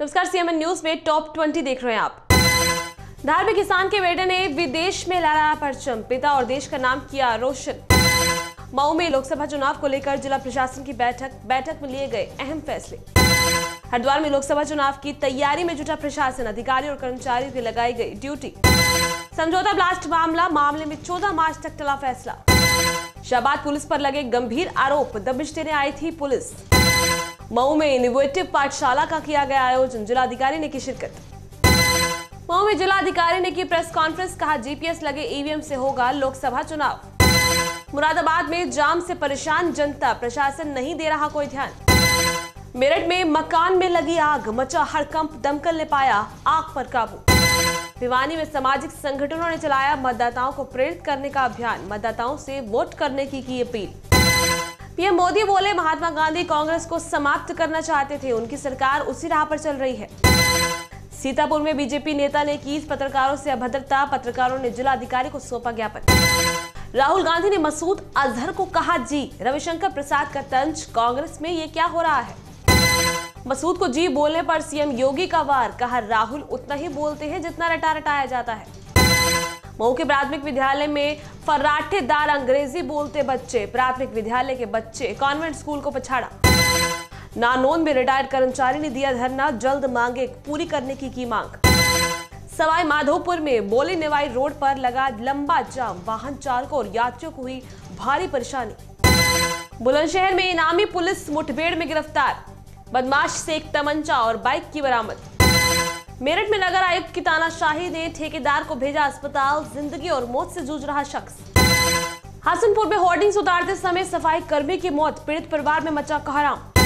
नमस्कार CMN news में top 20 देख रहे हैं आप। धार में किसान के बेटे ने विदेश में लहराया परचम, पिता और देश का नाम किया रोशन। मऊ में लोकसभा चुनाव को लेकर जिला प्रशासन की बैठक बैठक में लिए गए अहम फैसले। हरिद्वार में लोकसभा चुनाव की तैयारी में जुटा प्रशासन, अधिकारी और कर्मचारियों की लगाई गई ड्यूटी। समझौता ब्लास्ट मामला, मामले में 14 मार्च तक टला फैसला। शाबाद पुलिस पर लगे गंभीर आरोप, दबिश देने आई थी पुलिस। मऊ में इनोवेटिव पाठशाला का किया गया आयोजन। जिलाधिकारी ने की शिरकत। मऊ में जिलाधिकारी ने की प्रेस कॉन्फ्रेंस कहा जीपीएस लगे ईवीएम से होगा लोकसभा चुनाव। मुरादाबाद में जाम से परेशान जनता, प्रशासन नहीं दे रहा कोई ध्यान। मेरठ में मकान में लगी आग, मचा हड़कंप दमकल ने पाया आग पर काबू। भिवानी में सामाजिक संगठनों ने चलाया मतदाताओं को प्रेरित करने का अभियान। मतदाताओं से वोट करने की की अपील। पीएम मोदी बोले, महात्मा गांधी कांग्रेस को समाप्त करना चाहते थे। उनकी सरकार उसी राह पर चल रही है। सीतापुर में बीजेपी नेता ने की पत्रकारों से अभद्रता। पत्रकारों ने जिलाधिकारी को सौंपा ज्ञापन। राहुल गांधी ने मसूद अजहर को कहा जी। रविशंकर प्रसाद का तंज, कांग्रेस में ये क्या हो रहा है? मसूद को जी बोलने पर सीएम योगी का वार। कहा, राहुल उतना ही बोलते हैं जितना रटा रटाया जाता है। मऊ के प्राथमिक विद्यालय में फर्राटेदार अंग्रेज़ी बोलते बच्चे। प्राथमिक विद्यालय के बच्चे, कॉन्वेंट स्कूल को पछाड़ा। नानोन में रिटायर्ड कर्मचारी ने दिया धरना, जल्द मांगे पूरी करने की की मांग। सवाई माधोपुर में बोली निवाई रोड पर लगा लंबा जाम, वाहन चालकों और यात्रियों को हुई भारी परेशानी। बुलंदशहर में इनामी पुलिस मुठभेड़ में गिरफ़्तार। बदमाश से एक तमंचा और बाइक की बरामद। मेरठ में नगर आयुक्त की तानाशाही ने ठेकेदार को भेजा अस्पताल, ज़िंदगी और मौत से जूझ रहा शख्स। हासनपुर में होर्डिंग्स उतारते समय सफ़ाई कर्मी की मौत, पीड़ित परिवार में मचा कहराम।